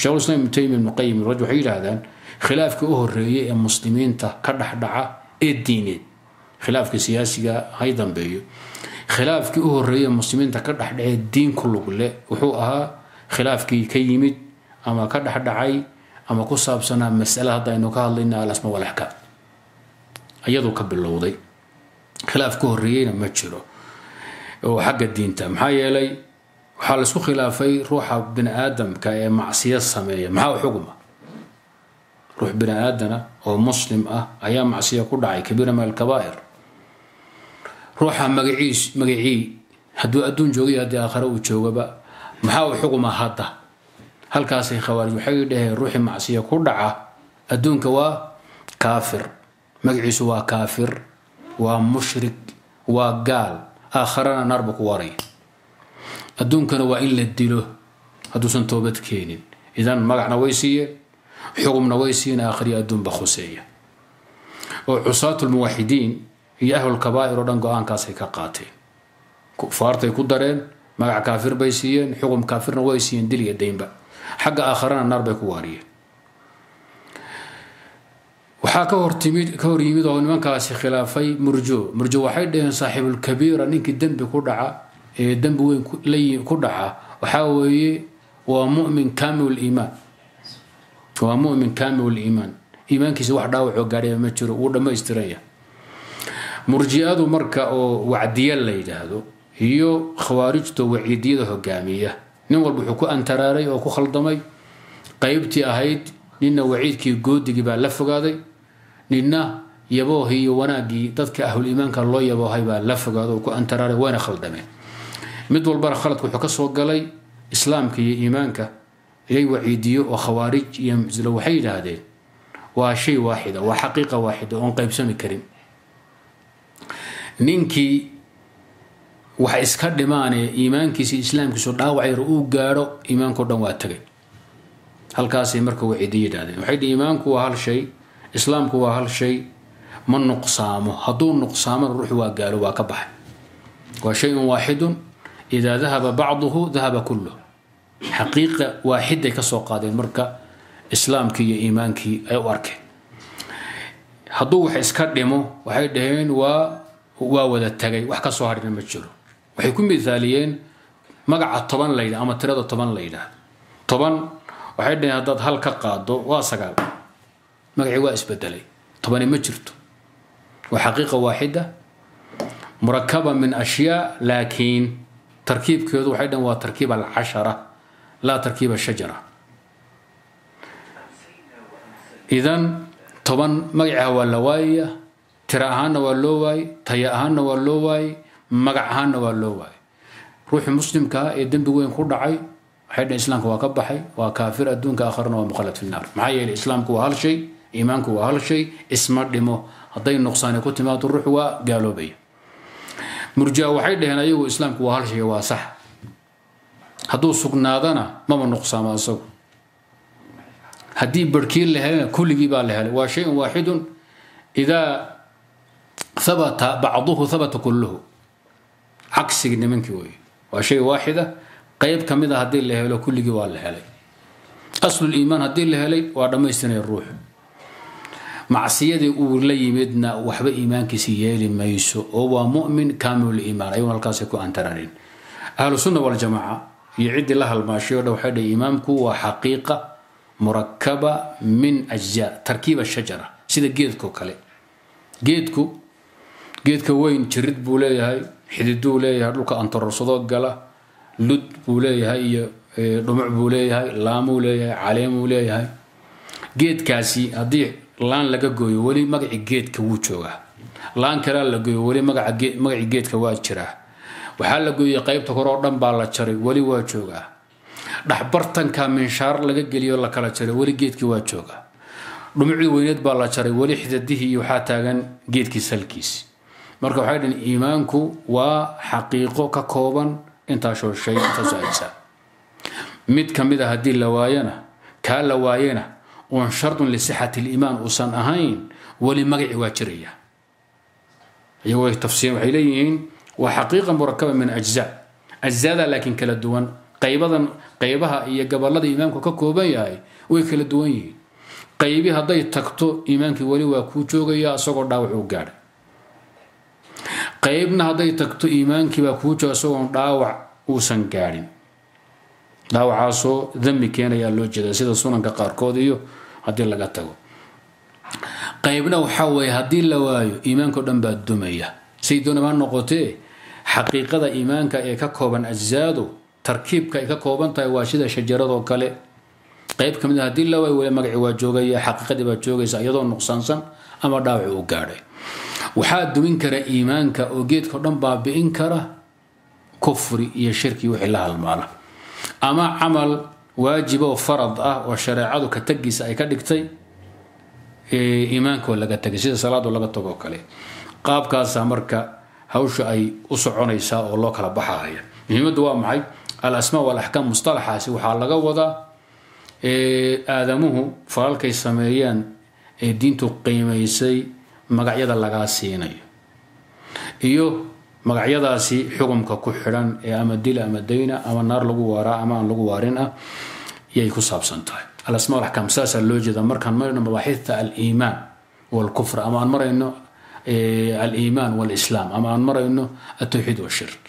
shekhulislam ibnu taymiya ibnu qayim waxay yidhaahdaan khilaafkii u horeeyey ee muslimiinta ka dhexdhaca ee diineed khilaafka siyaasiga hay dambeeyo khilaafkii u horeeyey ee muslimiinta ka dhexdhacee diin ku lugle wuxuu ahaa khilaafkii ka yimid ama ka dhexdhacay ama ku saabsanaa masale hadda aynu ka hadlayna alasma walaxkaam iyaduu ka bilowday. Khilaaf ka horeeyeyna ma jiro. Oo xagga diinta maxaa yeelay waxaa la khilaafay ruuxa bini aadamka ee macsiya sameeya. Maxaa xugma ruux bini aadana oo muslim ah ayaa macsiya ku dhacay kabiira min alkabaa'ir. Ruuxa magaciis magacii hadduu adduun joogay haddii aakhare uu joogaba maxaa u xugma hadda? Halkaasay khawaarij waxay dhaheen ruuxii macsiya ku dhaca adduunka waa kaafir. Magaciisu waa kaafir waa mushrik waa gaal. Aakharana naarba ku waraya adduunkana waa in la dilo. Hadduusan toobad keenin. Idan magacna way siiyeen xugumna way siiyeen aakhriya adduunba khuseeya. Oo cusaatu lmuwaxidiin iyo ahlulkabaa'ir oo dhan go'aankaasay ka qaateen. Kufaartay ku dareen magac kaafir bay siiyeen xugum kaafirna way siiyeen dil iyo daynba xagga aakharana naar bay ku waariyeen. Waxaa ka hortimid ka hor yimid oo nimankaasi khilaafay murjo. Murjo waxay dhaheen saaxiibulkabiira ninkii dembi ku dhaca dembi weyn ku dhaca waxaa weeye waa mumin kaamil iimaan. Waa mumin kaamil iimaan. Iimaankiisa wax dhaawacoo gaadhaya ma jiro wuu dhammaystiranya murji'adu marka oo wacdiya la yidhaahdo iyo khawaarijta waciidiyada hogaamiya. Nin walba wuxuu ku antaraaray oo ku khaldamay. Qaybtii ahayd ninna waciidkii goodigii baa la fogaaday. Ninna yaboohii iyo wanaaggii dadka ahlul iimaanka loo yaboohay baa la fogaado oo ku antaraaray wayna khaldameen mid walbana khaladku wuxuu ka soo galay islaamka iyo iimaanka ilay waciidiyo oo khawaarij iyo muctilo waxay yidhaahdeen waa shay waaxida waa xaqiiqa waaxida oon qaybsami karin. Ninkii wax iska dhimaanee iimaankiisa islaamkiisu dhaawac yar uu gaadho iimaankao dhan waa tagay. Halkaasay marka waciidiyo yidhahdeen waxay dhi iimaanku waa hal shay islaamku waa hal shay ma nuqsaamo hadduu nuqsaamona ruuxu waa gaalo waa ka baxay. Waa shayun waaxidun idaa dahaba bacduhu dahaba kulluh xaqiiqa waaxiday ka soo qaadeen marka islaamkii iyo iimaankii ay u arkeen hadduu wax iska dhimo waxay dhaheen waa waa wada tagay wax ka soo harina ma jiro waxay ku mithaaliyeen magaca toban la yidhah ama tirada toban la yidhaahdo toban waxay dhaheen haddaad hal ka qaado waa sagaal magacii waa isbedelay tobani ma jirto waa xaqiiqa waaxida murakaba min ashyaa laakiin tarkiibkeedu waxay dhaheen waa tarkiib alcashara laa tarkiib ashajara idan toban magacaha waa la waayaya tira ahaanna waa loo waayey taya ahaanna waa loo waayey magac ahaanna waa loo waayey ruuxii muslimkaa ee dembi weyn ku dhacay waxay dhaheen islaamka waa ka baxay waa kaafir adduunka aakharana waa muqallad fi naar. Maxaa yeelay islaamku waa hal shay iimaanku waa hal shay isma dhimo. Hadday nuqsaani ku timaado ruux waa gaaloobaya murjia waxay dhaheen ayagu islaamku waa hal shay waa sax. Hadduu sugnaadana maba nuqsaamo asagu haddii barhkii la helana kulligii baa la helay. Waa shayun waaxidun. Idaa habata bacduhu habata kulluhu. Cagsigii nimankii weeye. Waa shay waaxida. Qayb ka mid a haddii la helo kulligii waa la helay. Asluliimaan haddii la helay waa dhammaystiraya ruuxu macsiyadii uu la yimidna waxba iimaankiisi yeeli mayso oo waa mumin kaamil iimaan ayuun halkaasay ku antararin ahlu sunna waljamaaca iyo ciddii la halmaashay o dhan waxay dhahay iimaamku waa xaqiiqa murakaba min ajzaa tarkiiba shajara sida geedkao kale. Geedku geedka weyn jirid buu leeyahay xididuu leeyahay dhulka antarorsado gala lud buu leeyahay iyo dhumuc buu leeyahay laamuu leeyahay caleemuu leeyahay. Geedkaasi haddii laan laga gooyo weli magaci geedka wuu joogaa. Laan kalea la gooyo weli magaci geedka waa jiraa waxaa la gooyey qaybta hore oo dhan baa la jaray weli waa joogaa. Dhaxbartanka minshaar laga geliyo la kala jaray weli geedkii waa joogaa. Dhumucdii weyneed baa la jaray weli xidadihii iyo waxaa taagan geedkii salkiisi marka waxay dhahen iimaanku waa xaqiiqo ka kooban intaasoo shay intaasoo ajsaa mid ka mid a haddii la waayana kaa la waayana oon shardun lisixati liimaan uusan ahayn weli magaci waa jiraya iyagoo tafsiir waxay leeyihiin waa xaqiiqa murakaba min ajza ajzada laakiin kala duwan qaybadan qaybaha iyo gabalada iimaanku ka kooban yahay way kala duwan yihiin qaybi hadday tagto iimaankii weli waa kuu joogaya isagoo dhaawac u gaadhay qaybna hadday tagto iimaankii baa kuu jooga isagoon dhaawac uusan gaadhin dhaawacaasoo dami keenayaa loo jeeda sida sunanka qaarkood iyo haddii laga tago. Qaybna waxaa weeye haddii la waayo iimaankao dhan baa dumaya. Say noqotee xaqiiqada iimaanka ee ka kooban ajzaadu tarkiibka ay ka kooban tahay waa sida shajaradoo kale. Qayb ka mid a haddii la waayo weli magaci waa joogaya xaqiiqadii baa joogaysa iyadoo nuqsaansan ama dhaawac uu gaadhay. Waxaa dumin kara iimaanka oo geedkao dhan baabi'in kara kufri iyo shirki wixii la halmaala. Ama camal waajiboo farad ah oo shareecadu ka tagiisa ay ka dhigtay iimaankoo laga tagay sida salaadu laga tagoo kale. Qaabkaasa marka hawsha ay u soconaysaa oo loo kala baxaya muhiimaddu waa maxay? Alasmaa walaxkaam mustalaxaasi waxaa laga wadaa aadamuhu falalkay sameeyaan ee diintu qiimaysay magacyada lagaa siinayo. Iyo magacyadaasi xukumka ku xidhan ee ama dila ama dayna ama naar lagu waaraa ama aan lagu waarin ah yay ku saabsan tahay. Alasma alaxkaam saasaa loo jeeda markaan marayno mabaaxidta aliimaan walkufr ama aan marayno aliimaan walislaam ama aan marayno altawxiid washirk